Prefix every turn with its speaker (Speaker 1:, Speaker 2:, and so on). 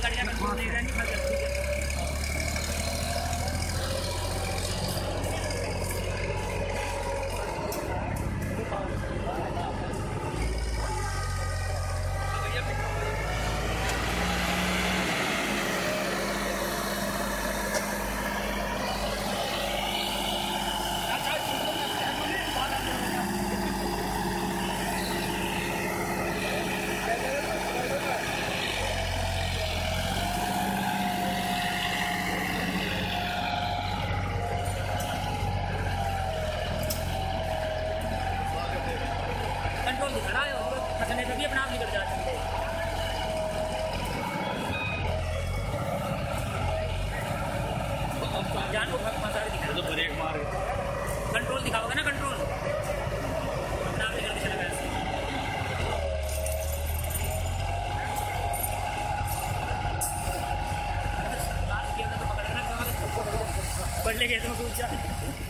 Speaker 1: Cut गया मैं छोड़ देगा नहीं मैं दिखा रहा है और फंसने पे भी अपना आप निकल जाते हैं। जान को फंसा के दिखा
Speaker 2: तो ब्रेक मार
Speaker 1: कंट्रोल दिखाओगे ना कंट्रोल? अपना आप निकल के चला गया। पढ़ ले गए तुम